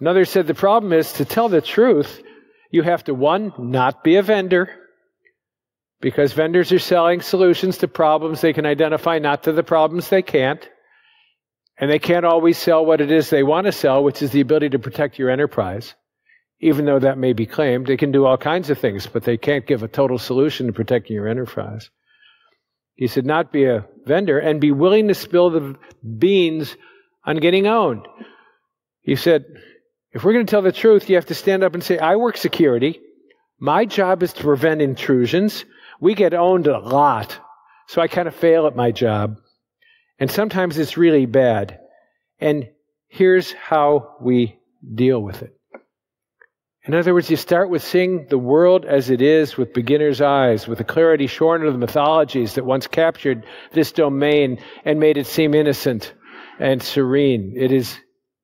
Another said the problem is to tell the truth, you have to, one, not be a vendor, because vendors are selling solutions to problems they can identify, not to the problems they can't. And they can't always sell what it is they want to sell, which is the ability to protect your enterprise. Even though that may be claimed, they can do all kinds of things, but they can't give a total solution to protecting your enterprise. He said, not be a vendor and be willing to spill the beans on getting owned. He said, if we're going to tell the truth, you have to stand up and say, I work security. My job is to prevent intrusions. We get owned a lot. So I kind of fail at my job. And sometimes it's really bad. And here's how we deal with it. In other words, you start with seeing the world as it is with beginner's eyes, with the clarity shorn of the mythologies that once captured this domain and made it seem innocent and serene. It is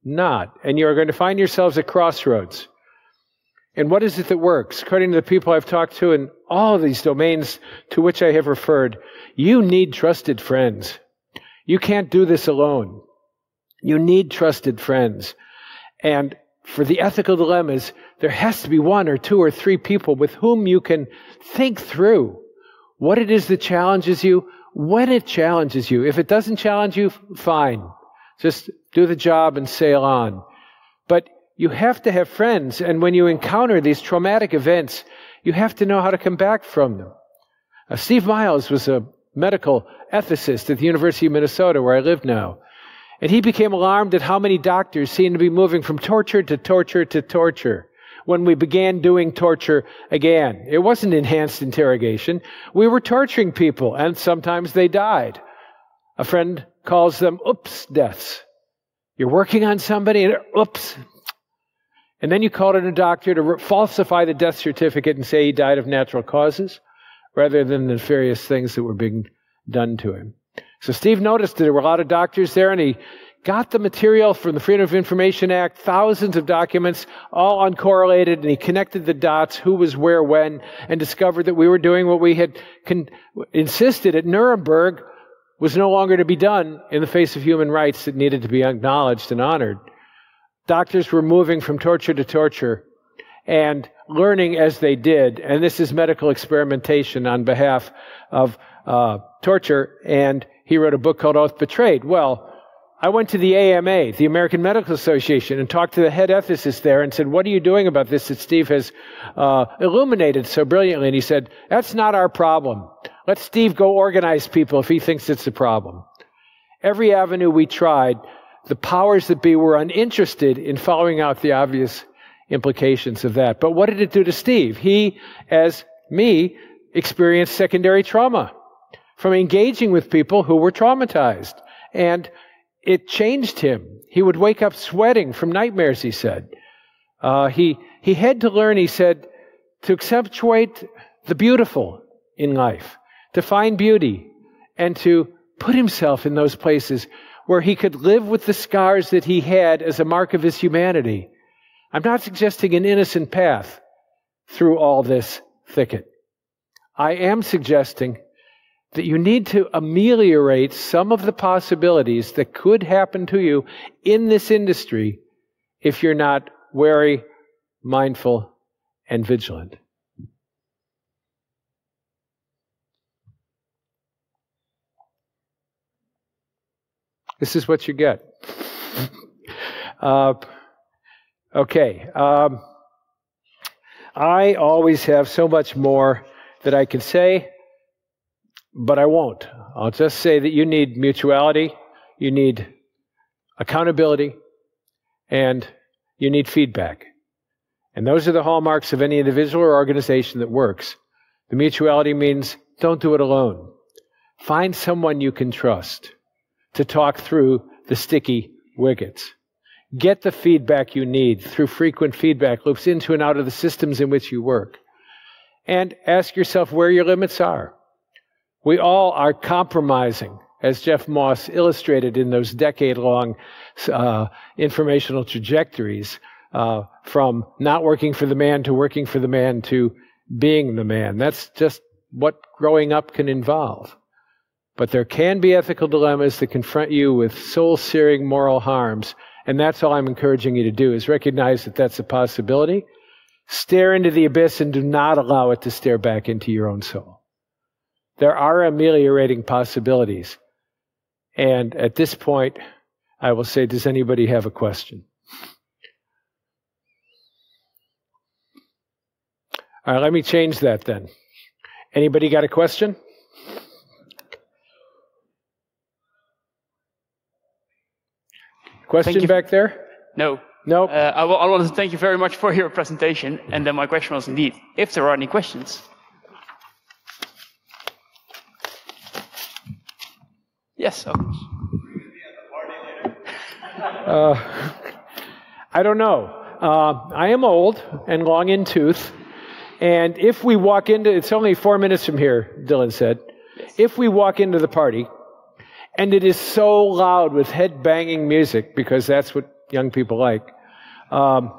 not. And you are going to find yourselves at crossroads. And what is it that works? According to the people I've talked to in all of these domains to which I have referred, you need trusted friends. You can't do this alone. You need trusted friends. And for the ethical dilemmas, there has to be one or two or three people with whom you can think through what it is that challenges you, when it challenges you. If it doesn't challenge you, fine. Just do the job and sail on. But you have to have friends, and when you encounter these traumatic events, you have to know how to come back from them. Uh, Steve Miles was a medical ethicist at the University of Minnesota, where I live now. And he became alarmed at how many doctors seemed to be moving from torture to torture to torture when we began doing torture again. It wasn't enhanced interrogation. We were torturing people, and sometimes they died. A friend calls them oops deaths. You're working on somebody and oops. And then you call in a doctor to falsify the death certificate and say he died of natural causes rather than the nefarious things that were being done to him. So Steve noticed that there were a lot of doctors there and he got the material from the Freedom of Information Act, thousands of documents, all uncorrelated, and he connected the dots, who was where, when, and discovered that we were doing what we had insisted at Nuremberg was no longer to be done in the face of human rights that needed to be acknowledged and honored. Doctors were moving from torture to torture and learning as they did. And this is medical experimentation on behalf of uh, torture. And he wrote a book called Oath Betrayed. Well, I went to the AMA, the American Medical Association, and talked to the head ethicist there and said, What are you doing about this that Steve has uh, illuminated so brilliantly? And he said, That's not our problem. Let Steve go organize people if he thinks it's a problem. Every avenue we tried, the powers that be were uninterested in following out the obvious implications of that. But what did it do to Steve? He, as me, experienced secondary trauma from engaging with people who were traumatized. And it changed him. He would wake up sweating from nightmares, he said. Uh, he, he had to learn, he said, to accentuate the beautiful in life to find beauty and to put himself in those places where he could live with the scars that he had as a mark of his humanity. I'm not suggesting an innocent path through all this thicket. I am suggesting that you need to ameliorate some of the possibilities that could happen to you in this industry if you're not wary, mindful, and vigilant. This is what you get. Uh, okay. Um, I always have so much more that I can say, but I won't. I'll just say that you need mutuality, you need accountability, and you need feedback. And those are the hallmarks of any individual or organization that works. The mutuality means don't do it alone. Find someone you can trust to talk through the sticky wickets. Get the feedback you need through frequent feedback loops into and out of the systems in which you work. And ask yourself where your limits are. We all are compromising, as Jeff Moss illustrated in those decade long uh, informational trajectories uh, from not working for the man to working for the man to being the man. That's just what growing up can involve. But there can be ethical dilemmas that confront you with soul searing moral harms. And that's all I'm encouraging you to do is recognize that that's a possibility. Stare into the abyss and do not allow it to stare back into your own soul. There are ameliorating possibilities. And at this point, I will say, does anybody have a question? All right, let me change that then. Anybody got a question? Question back there? No. No. Uh, I, I want to thank you very much for your presentation. And then my question was indeed, if there are any questions. Yes, of course. Uh, I don't know. Uh, I am old and long in tooth. And if we walk into, it's only four minutes from here, Dhillon said. Yes. If we walk into the party and it is so loud with head banging music, because that's what young people like, um,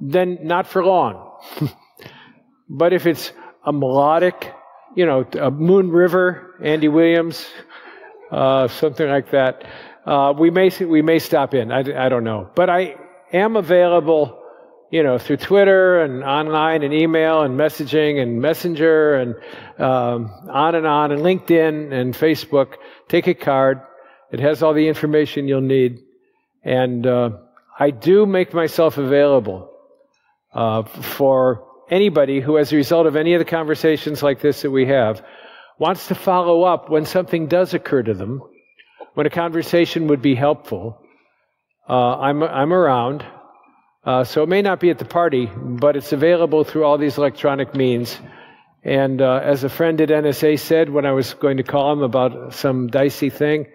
then not for long. but if it's a melodic, you know, a Moon River, Andy Williams, uh, something like that, uh, we may we may stop in. I, I don't know, but I am available you know, through Twitter and online and email and messaging and Messenger and um, on and on and LinkedIn and Facebook. Take a card. It has all the information you'll need. And uh, I do make myself available uh, for anybody who, as a result of any of the conversations like this that we have, wants to follow up when something does occur to them, when a conversation would be helpful. Uh, I'm, I'm around. Uh, so it may not be at the party, but it's available through all these electronic means. And uh, as a friend at NSA said when I was going to call him about some dicey thing,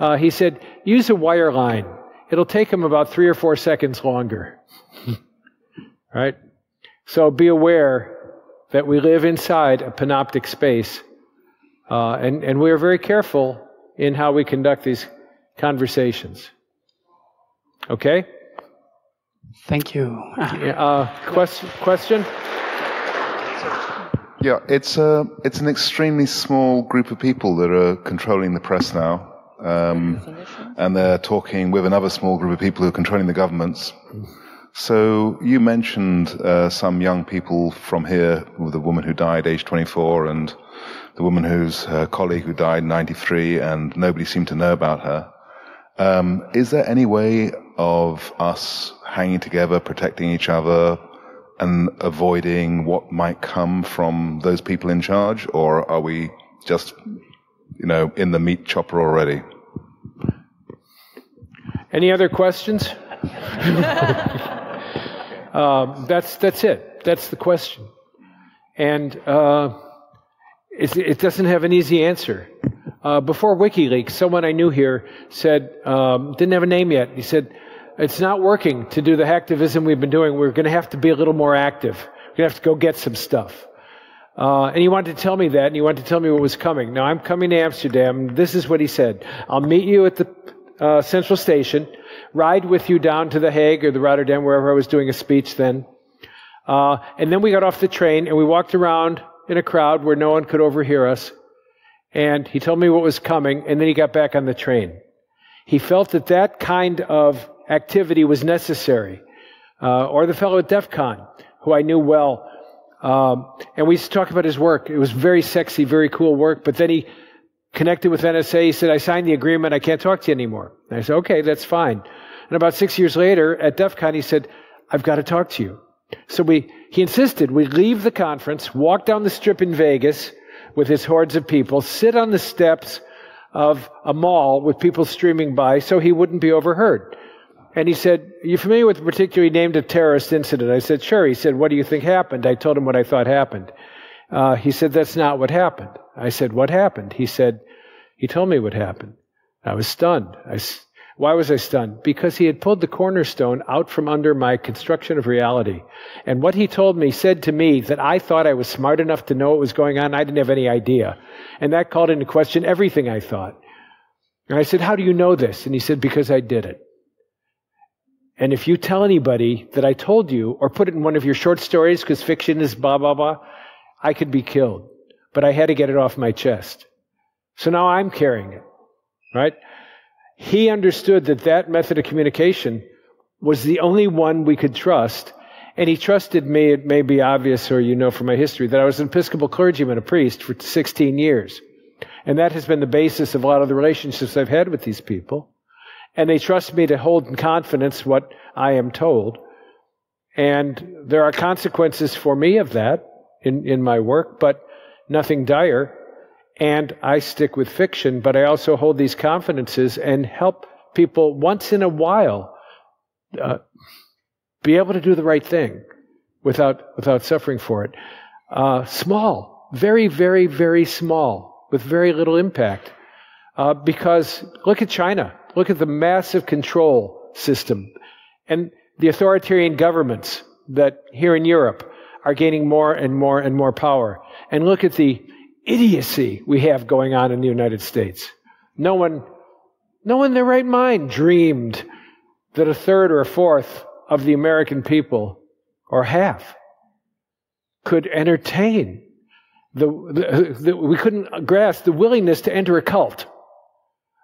uh, he said, use a wire line. It'll take him about three or four seconds longer. right? So be aware that we live inside a panoptic space. Uh, and, and we are very careful in how we conduct these conversations. Okay? Thank you. uh, question? Question? Yeah, it's a it's an extremely small group of people that are controlling the press now, um, and they're talking with another small group of people who are controlling the governments. So you mentioned uh, some young people from here, with the woman who died age 24, and the woman whose uh, colleague who died 93, and nobody seemed to know about her. Um, is there any way of us hanging together, protecting each other, and avoiding what might come from those people in charge, or are we just, you know, in the meat chopper already? Any other questions? uh, that's that's it. That's the question, and uh, it doesn't have an easy answer. Uh, before WikiLeaks, someone I knew here said um, didn't have a name yet. He said it's not working to do the hacktivism we've been doing. We're going to have to be a little more active. We're going to have to go get some stuff. Uh, and he wanted to tell me that, and he wanted to tell me what was coming. Now, I'm coming to Amsterdam. This is what he said I'll meet you at the uh, Central Station, ride with you down to The Hague or the Rotterdam, wherever I was doing a speech then. Uh, and then we got off the train and we walked around in a crowd where no one could overhear us. And he told me what was coming, and then he got back on the train. He felt that that kind of activity was necessary. Uh, or the fellow at DEF CON, who I knew well. Um, and we used to talk about his work. It was very sexy, very cool work. But then he connected with NSA. He said, I signed the agreement. I can't talk to you anymore. And I said, okay, that's fine. And about six years later at DEF CON, he said, I've got to talk to you. So we, he insisted we leave the conference, walk down the strip in Vegas with his hordes of people, sit on the steps of a mall with people streaming by so he wouldn't be overheard. And he said, Are you familiar with the particularly named a terrorist incident? I said, Sure. He said, What do you think happened? I told him what I thought happened. Uh, he said, That's not what happened. I said, What happened? He said, He told me what happened. I was stunned. I, why was I stunned? Because he had pulled the cornerstone out from under my construction of reality. And what he told me said to me that I thought I was smart enough to know what was going on. I didn't have any idea. And that called into question everything I thought. And I said, How do you know this? And he said, Because I did it. And if you tell anybody that I told you, or put it in one of your short stories, because fiction is blah, blah, blah, I could be killed. But I had to get it off my chest. So now I'm carrying it, right? He understood that that method of communication was the only one we could trust. And he trusted me. It may be obvious, or you know from my history, that I was an Episcopal clergyman, a priest, for 16 years. And that has been the basis of a lot of the relationships I've had with these people. And they trust me to hold in confidence what I am told. And there are consequences for me of that in, in my work, but nothing dire and I stick with fiction, but I also hold these confidences and help people once in a while uh, be able to do the right thing without without suffering for it. Uh, small, very, very, very small, with very little impact. Uh, because look at China, look at the massive control system, and the authoritarian governments that here in Europe are gaining more and more and more power. And look at the idiocy we have going on in the United States. No one, no one in their right mind dreamed that a third or a fourth of the American people, or half, could entertain the, the, the, we couldn't grasp the willingness to enter a cult,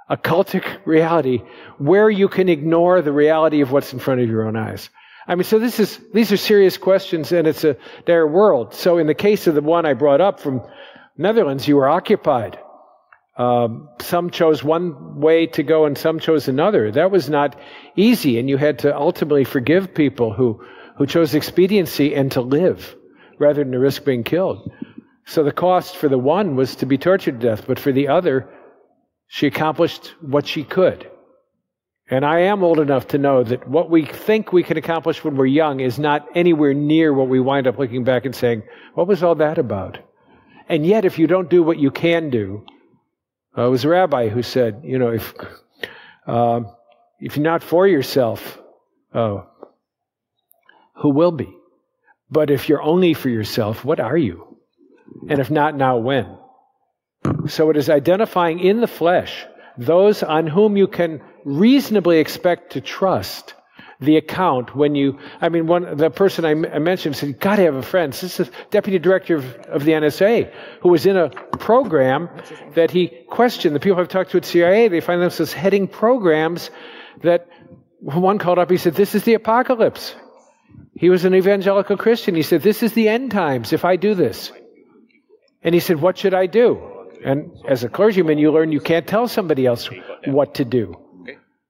a cultic reality where you can ignore the reality of what's in front of your own eyes. I mean, so this is, these are serious questions and it's a, their world. So in the case of the one I brought up from Netherlands, you were occupied. Um, some chose one way to go and some chose another. That was not easy, and you had to ultimately forgive people who, who chose expediency and to live rather than to risk being killed. So the cost for the one was to be tortured to death, but for the other, she accomplished what she could. And I am old enough to know that what we think we can accomplish when we're young is not anywhere near what we wind up looking back and saying, what was all that about? And yet, if you don't do what you can do, uh, it was a rabbi who said, you know, if, uh, if you're not for yourself, uh, who will be? But if you're only for yourself, what are you? And if not now, when? So it is identifying in the flesh those on whom you can reasonably expect to trust the account when you, I mean, one, the person I, mentioned said, you got to have a friend. This is deputy director of, of the NSA who was in a program that he questioned. The people I've talked to at CIA, they find themselves heading programs that one called up, he said, this is the apocalypse. He was an evangelical Christian. He said, this is the end times if I do this. And he said, what should I do? And as a clergyman, you learn you can't tell somebody else what to do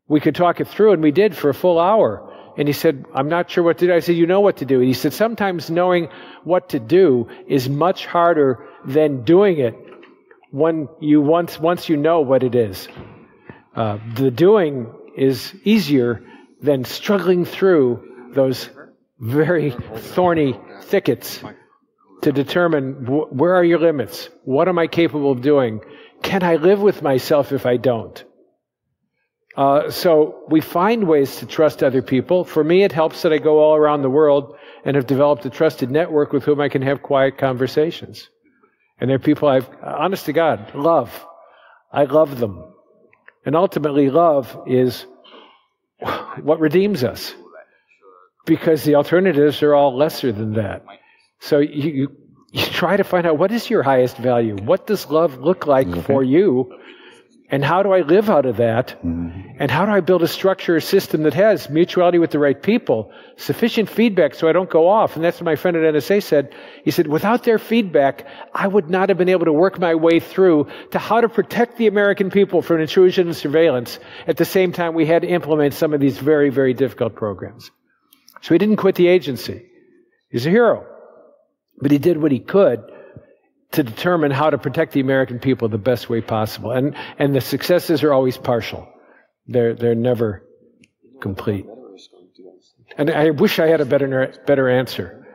we could talk it through, and we did for a full hour. And he said, I'm not sure what to do. I said, You know what to do. And he said, Sometimes knowing what to do is much harder than doing it when you once, once you know what it is. Uh, the doing is easier than struggling through those very thorny thickets to determine wh- where are your limits? What am I capable of doing? Can I live with myself if I don't? Uh, so we find ways to trust other people. For me, it helps that I go all around the world and have developed a trusted network with whom I can have quiet conversations. And they're people I've, honest to God, love. I love them. And ultimately, love is what redeems us because the alternatives are all lesser than that. So you, you, try to find out what is your highest value? What does love look like okay. for you? And how do I live out of that? Mm-hmm. And how do I build a structure, a system that has mutuality with the right people, sufficient feedback so I don't go off? And that's what my friend at NSA said. He said, without their feedback, I would not have been able to work my way through to how to protect the American people from intrusion and surveillance. At the same time, we had to implement some of these very, very difficult programs. So he didn't quit the agency. He's a hero. But he did what he could to determine how to protect the American people the best way possible. And, and the successes are always partial. They're, they're never complete. And I wish I had a better, better answer.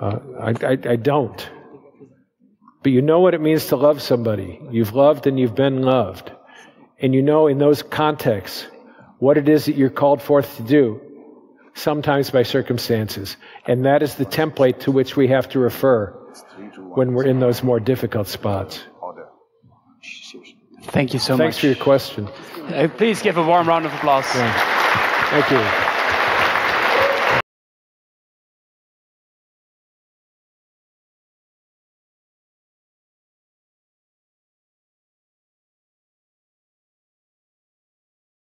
Uh, I, I, I don't. But you know what it means to love somebody. You've loved and you've been loved. And you know in those contexts what it is that you're called forth to do, sometimes by circumstances. And that is the template to which we have to refer when we're in those more difficult spots. Thank you so Thanks much. Thanks for your question. Uh, please give a warm round of applause. Yeah. Thank you.